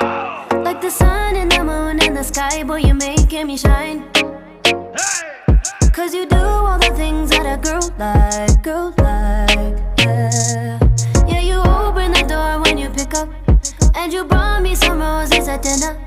Like the sun and the moon and the sky, boy, you're making me shine. Cause you do all the things that a girl like, girl like, yeah. Yeah, you open the door when you pick up. And you brought me some roses at dinner.